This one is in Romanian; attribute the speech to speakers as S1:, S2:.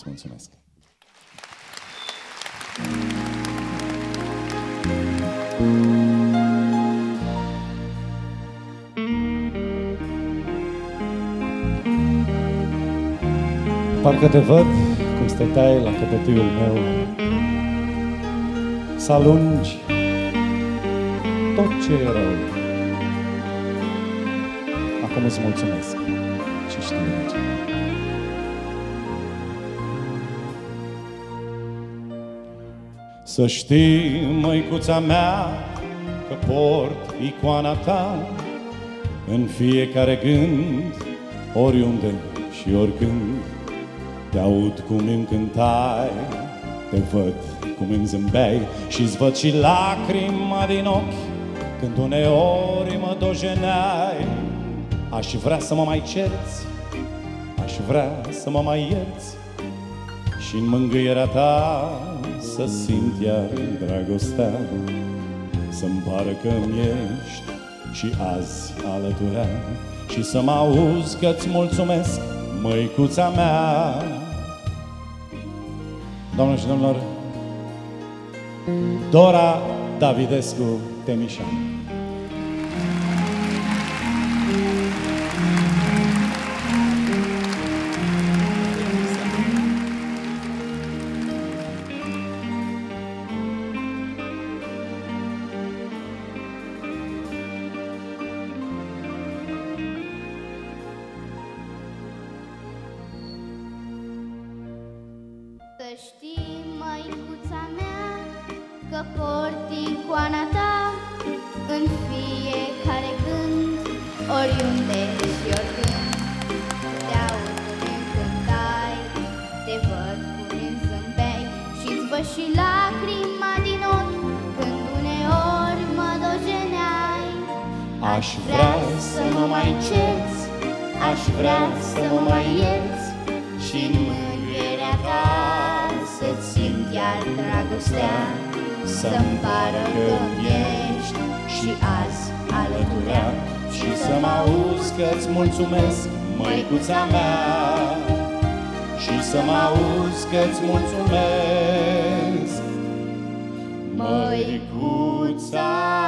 S1: Îți mulțumesc! Parcă te văd cum stăteai la căpătâiul meu Să alungi tot ce e rău Acum îți mulțumesc și știu de ce. Să știi, măicuța mea, că port icoana ta În fiecare gând, oriunde și oricând. Te aud cum îmi cântai, te văd cum îmi zâmbeai Și-ți văd și lacrima din ochi. Când uneori mă dojeneai Aș vrea să mă mai cerți Aș vrea să mă mai ierți. Și în mângâierea ta să simt iar dragostea Să-mi pară că mi ești și azi alăturea Și să mă auzi că-ți mulțumesc, măicuța mea. Doamnă și domnilor, Dora Davidescu Temișan
S2: că port icoana ta în fiecare gând, oriunde și oricând. Te aud cum îmi cântai, te văd cum îmi zâmbeai și-ți văd și lacrima din ochi când uneori mă dojeneai.
S1: Aș vrea să mă mai cerți, aș vrea să mă mai ierți și în
S2: iar dragostea Să-mi pară că ești și azi alăturea
S1: Și să mă auzi că-ți mulțumesc, măicuța mea. Și să mă auzi că-ți mulțumesc, măicuța mea